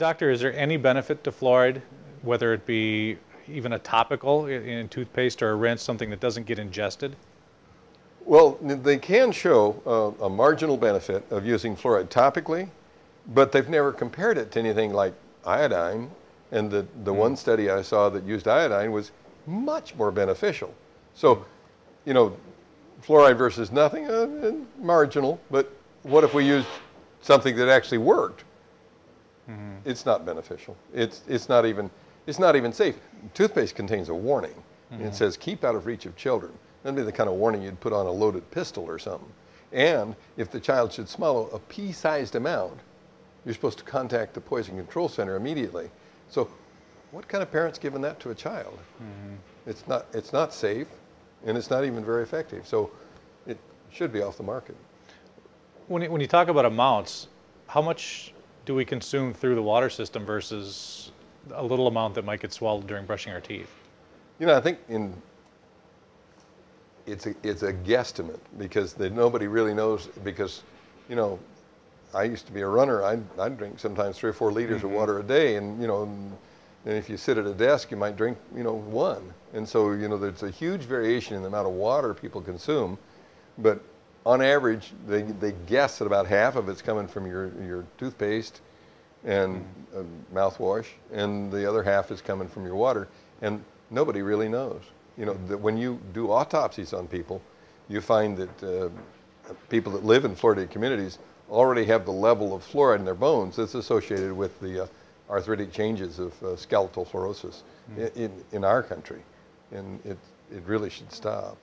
Doctor, is there any benefit to fluoride, whether it be even a topical in, toothpaste or a rinse, something that doesn't get ingested? Well, they can show uh, a marginal benefit of using fluoride topically, but they've never compared it to anything like iodine. And the, the mm. one study I saw that used iodine was much more beneficial. So, you know, fluoride versus nothing, uh, uh, marginal, but what if we used something that actually worked? Mm-hmm. It's not beneficial. It's, it's, not even, it's not even safe. Toothpaste contains a warning. Mm-hmm. It says, keep out of reach of children. That'd be the kind of warning you'd put on a loaded pistol or something. And if the child should swallow a pea-sized amount, you're supposed to contact the poison control center immediately. So what kind of parent's giving that to a child? Mm-hmm. It's, not, it's not safe, and it's not even very effective. So it should be off the market. When you, when you talk about amounts, how much do we consume through the water system versus a little amount that might get swallowed during brushing our teeth? You know, I think in it's a, it's a guesstimate because they, nobody really knows because, you know, I used to be a runner. I'd, I'd drink sometimes three or four liters mm-hmm. of water a day and, you know, and, and if you sit at a desk, you might drink, you know, one. And so, you know, there's a huge variation in the amount of water people consume. But on average, they, they guess that about half of it's coming from your, your toothpaste and uh, mouthwash, and the other half is coming from your water. And nobody really knows. You know, that when you do autopsies on people, you find that uh, people that live in fluoridated communities already have the level of fluoride in their bones that's associated with the uh, arthritic changes of uh, skeletal fluorosis mm. in, in our country. And it, it really should stop.